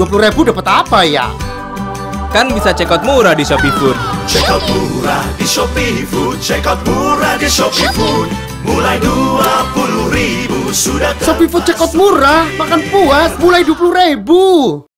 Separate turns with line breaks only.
20 ribu dapat apa ya?
Kan bisa check out murah di Shopee Food.
Check out murah di Shopee Food, check out murah di Shopee Food. Mulai 20 ribu sudah
Shopee Food check out murah, makan puas mulai 20 ribu.